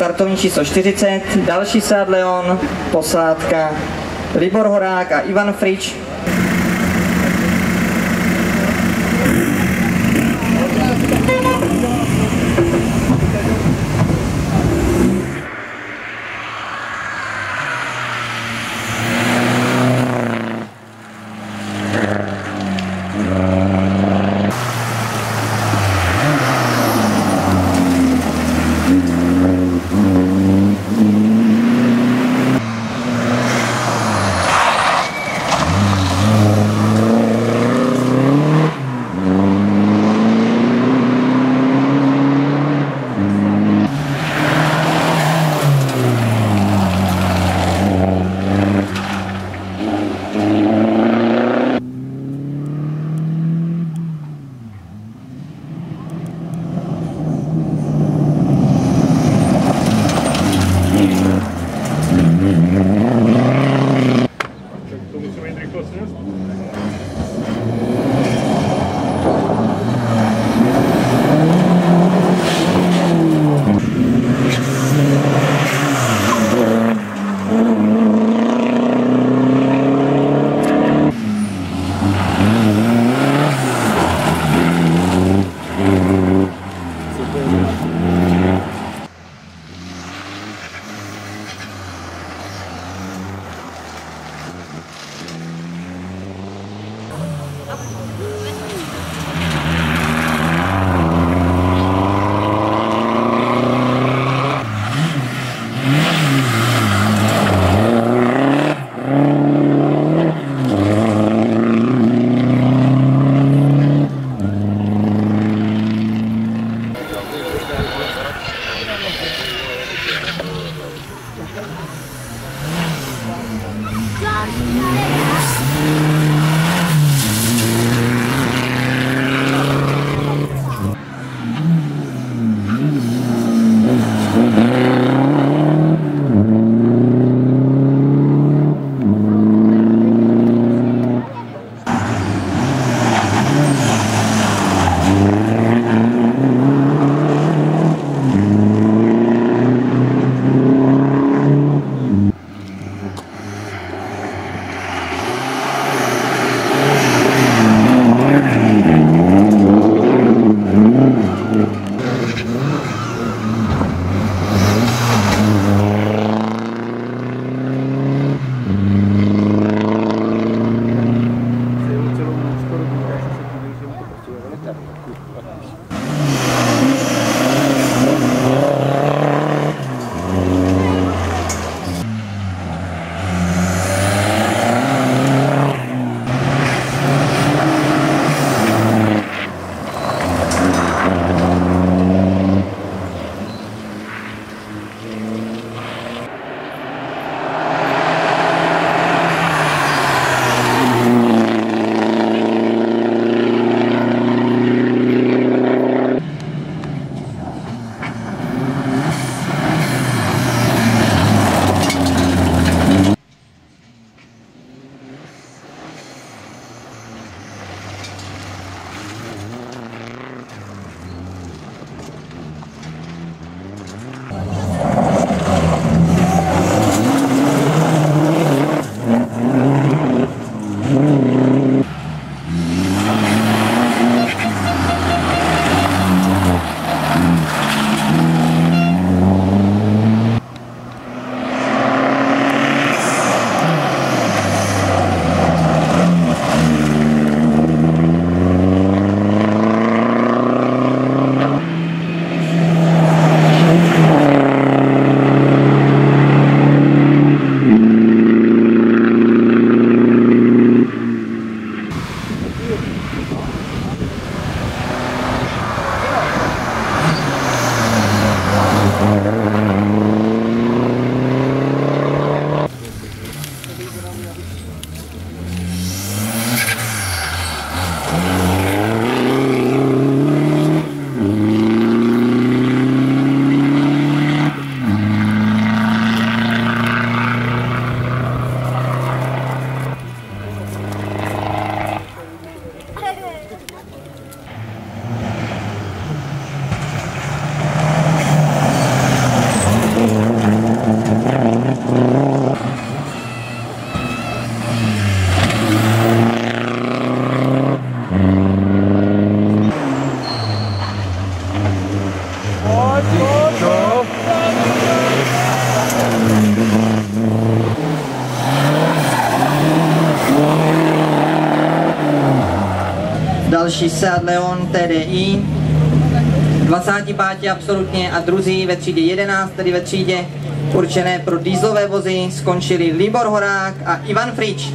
startovní číslo 40, další sád Leon, posádka Libor Horák a Ivan Frič. Uh... Bye. 60 Leon TDI, 25 absolutně a druzí ve třídě 11, tedy ve třídě určené pro dýzlové vozy, skončili Libor Horák a Ivan Frič.